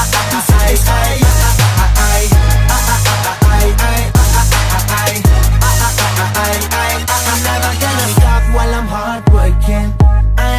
ha, ha.